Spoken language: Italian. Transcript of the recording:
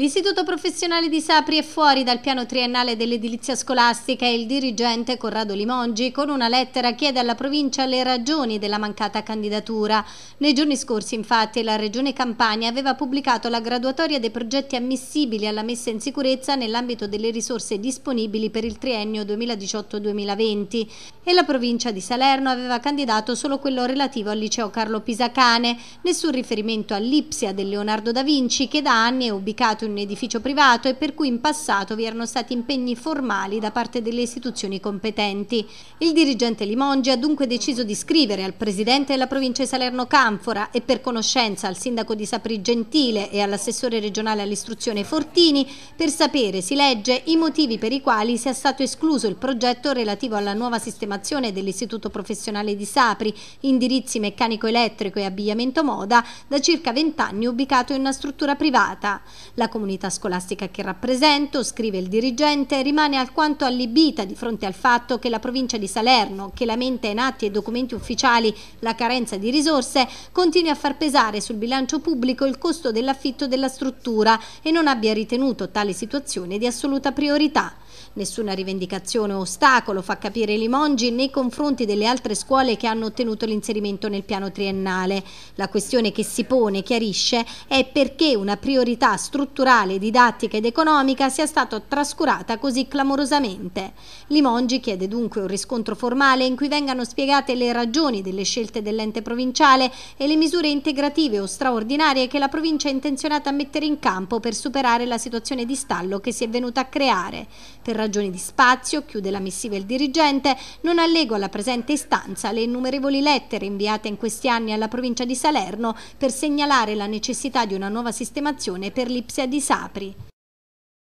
L'Istituto Professionale di Sapri è fuori dal piano triennale dell'edilizia scolastica e il dirigente Corrado Limongi con una lettera chiede alla provincia le ragioni della mancata candidatura. Nei giorni scorsi infatti la Regione Campania aveva pubblicato la graduatoria dei progetti ammissibili alla messa in sicurezza nell'ambito delle risorse disponibili per il triennio 2018-2020 e la provincia di Salerno aveva candidato solo quello relativo al liceo Carlo Pisacane, nessun riferimento all'Ipsia del Leonardo da Vinci che da anni è ubicato un edificio privato e per cui in passato vi erano stati impegni formali da parte delle istituzioni competenti. Il dirigente Limongi ha dunque deciso di scrivere al presidente della provincia di Salerno Canfora e per conoscenza al sindaco di Sapri Gentile e all'assessore regionale all'istruzione Fortini per sapere, si legge, i motivi per i quali sia stato escluso il progetto relativo alla nuova sistemazione dell'Istituto Professionale di Sapri, indirizzi meccanico-elettrico e abbigliamento moda, da circa vent'anni ubicato in una struttura privata. La comunità scolastica che rappresento, scrive il dirigente, rimane alquanto allibita di fronte al fatto che la provincia di Salerno, che lamenta in atti e documenti ufficiali la carenza di risorse, continui a far pesare sul bilancio pubblico il costo dell'affitto della struttura e non abbia ritenuto tale situazione di assoluta priorità. Nessuna rivendicazione o ostacolo fa capire Limongi nei confronti delle altre scuole che hanno ottenuto l'inserimento nel piano triennale. La questione che si pone, chiarisce, è perché una priorità strutturale, didattica ed economica sia stata trascurata così clamorosamente. Limongi chiede dunque un riscontro formale in cui vengano spiegate le ragioni delle scelte dell'ente provinciale e le misure integrative o straordinarie che la provincia è intenzionata a mettere in campo per superare la situazione di stallo che si è venuta a creare. Per ragioni di spazio, chiude la missiva il dirigente, non allego alla presente istanza le innumerevoli lettere inviate in questi anni alla provincia di Salerno per segnalare la necessità di una nuova sistemazione per l'Ipsia di Sapri.